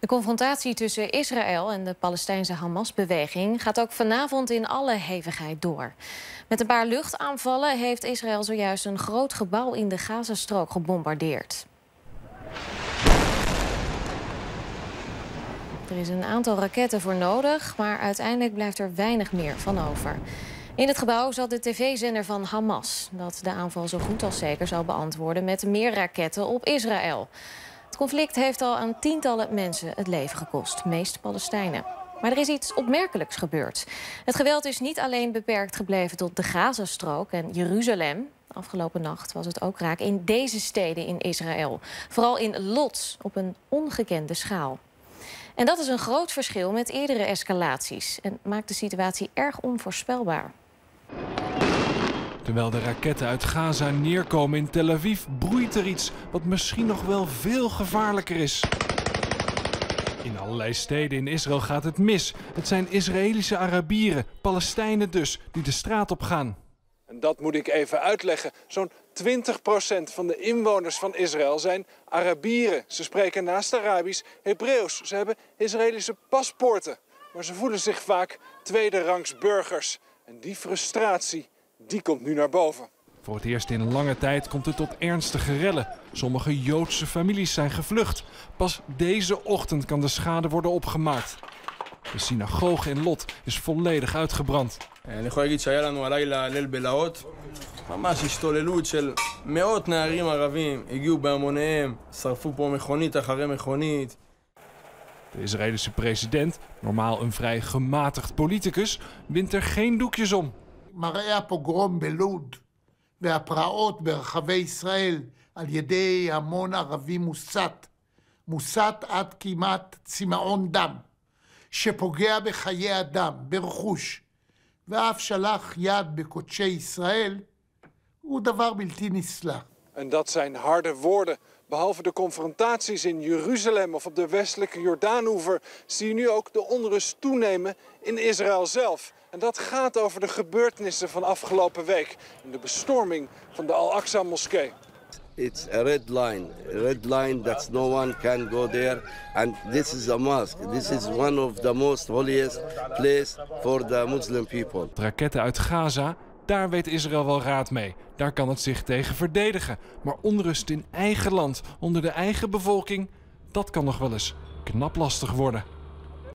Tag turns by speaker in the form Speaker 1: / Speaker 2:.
Speaker 1: De confrontatie tussen Israël en de Palestijnse Hamas-beweging gaat ook vanavond in alle hevigheid door. Met een paar luchtaanvallen heeft Israël zojuist een groot gebouw in de Gazastrook gebombardeerd. Er is een aantal raketten voor nodig, maar uiteindelijk blijft er weinig meer van over. In het gebouw zat de tv-zender van Hamas, dat de aanval zo goed als zeker zou beantwoorden met meer raketten op Israël. Conflict heeft al aan tientallen mensen het leven gekost, meest Palestijnen. Maar er is iets opmerkelijks gebeurd. Het geweld is niet alleen beperkt gebleven tot de Gazastrook en Jeruzalem. Afgelopen nacht was het ook raak in deze steden in Israël. Vooral in Lot, op een ongekende schaal. En dat is een groot verschil met eerdere escalaties en maakt de situatie erg onvoorspelbaar.
Speaker 2: Terwijl de raketten uit Gaza neerkomen in Tel Aviv, broeit er iets wat misschien nog wel veel gevaarlijker is. In allerlei steden in Israël gaat het mis. Het zijn Israëlische Arabieren, Palestijnen dus, die de straat op gaan.
Speaker 3: En dat moet ik even uitleggen. Zo'n 20% van de inwoners van Israël zijn Arabieren. Ze spreken naast Arabisch Hebreeuws. Ze hebben Israëlische paspoorten. Maar ze voelen zich vaak tweederangs burgers. En die frustratie, die komt nu naar boven.
Speaker 2: Voor het eerst in lange tijd komt het tot ernstige rellen. Sommige Joodse families zijn gevlucht. Pas deze ochtend kan de schade worden opgemaakt. De synagoge in Lot is volledig uitgebrand.
Speaker 4: אני יכול להגיד שהיה לנו הלילה ליל בלהות, ממש השתוללות של מאות נערים ערבים, הגיעו בהמוניהם, שרפו פה מכונית אחרי מכונית.
Speaker 2: De Israëlische president, normaal een vrij gematigd politicus, wint er geen doekjes om.
Speaker 5: מראה הפוגרום בלוד והפרעות ברחבי ישראל על ידי המון ערבי מוסת, מוסת עד כמעט צמאון דם, שפוגע בחיי אדם, ברכוש, ואף שלח יד בקודשי ישראל, הוא דבר בלתי נסלח.
Speaker 3: En dat zijn harde woorden. Behalve de confrontaties in Jeruzalem of op de westelijke Jordaanoever zie je nu ook de onrust toenemen in Israël zelf. En dat gaat over de gebeurtenissen van afgelopen week en de bestorming van de Al-Aqsa-moskee.
Speaker 6: It's a red line, a red line that no one can go there. And this is a mosque. This is one of the most holiest place for the Muslim people.
Speaker 2: Raketten uit Gaza, daar weet Israël wel raad mee. Daar kan het zich tegen verdedigen. Maar onrust in eigen land, onder de eigen bevolking, dat kan nog wel eens knap lastig worden.